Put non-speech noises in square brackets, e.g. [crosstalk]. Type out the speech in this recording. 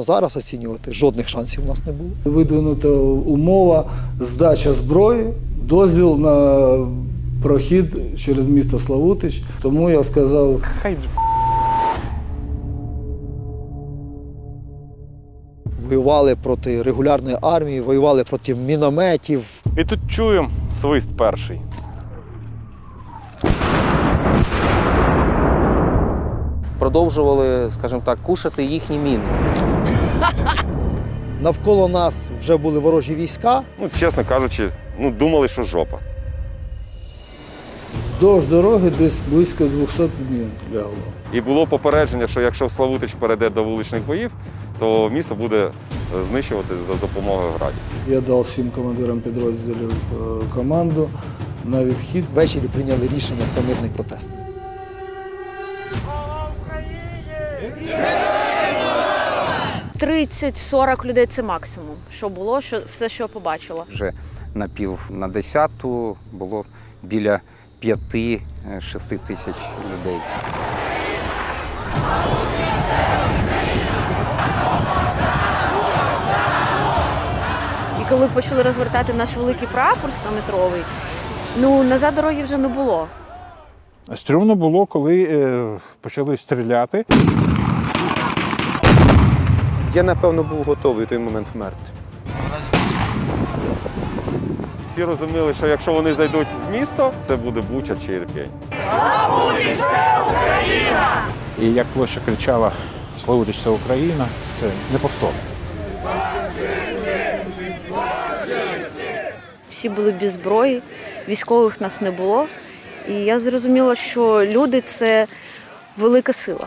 точно зараз оцінювати, жодних шансів у нас не було. Видвинута умова здача зброї, дозвіл на прохід через місто Славутич. Тому я сказав, Хай Воювали проти регулярної армії, воювали проти мінометів. І тут чуємо свист перший. Продовжували, скажімо так, кушати їхні міни. [laughs] Навколо нас вже були ворожі війська. Ну, чесно кажучи, ну думали, що жопа. вздовж дороги десь близько 200 мін лягло. І було попередження, що якщо Славутич перейде до вуличних боїв, то місто буде знищувати за допомогою градів. Я дав всім командирам підрозділів е, команду на відхід. Ввечері прийняли рішення про мирний протест. – 30-40 людей це максимум, що було, що все, що я побачила. вже на пів на десяту було біля 5-6 тисяч людей. І коли почали розвертати наш великий прапор 100-метровий, ну назад дороги вже не було. Стрьомно було, коли е, почали стріляти. Я, напевно, був готовий в той момент вмерти. Всі розуміли, що якщо вони зайдуть в місто, це буде Буча чи Ірпень. І як площа кричала Славутич це Україна, це неповторно. Всі були без зброї, військових нас не було. І я зрозуміла, що люди це велика сила.